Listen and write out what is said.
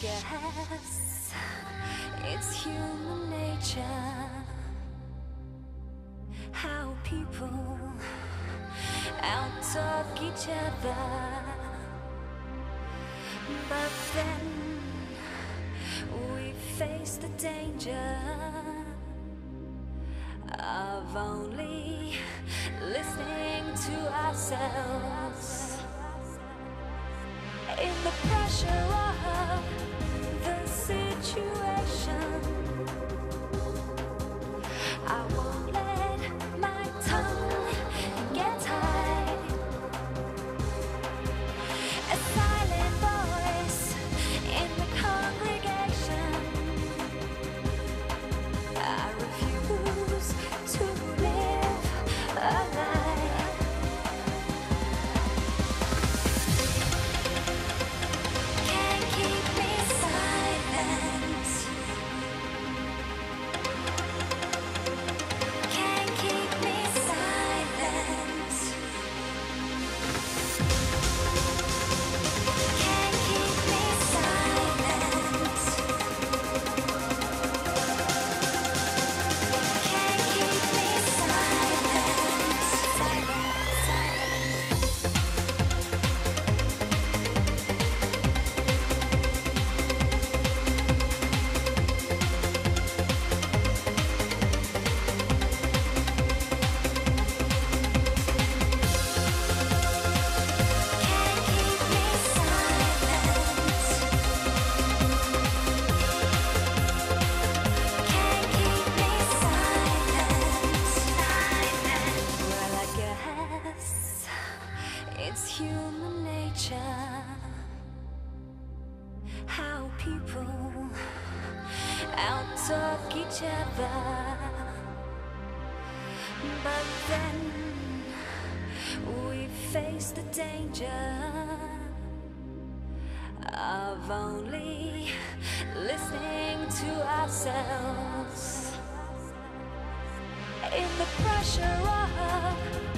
guess it's human nature how people outtalk each other. But then we face the danger of only listening to ourselves in the pressure of situation. It's human nature how people outtalk each other. But then we face the danger of only listening to ourselves in the pressure of.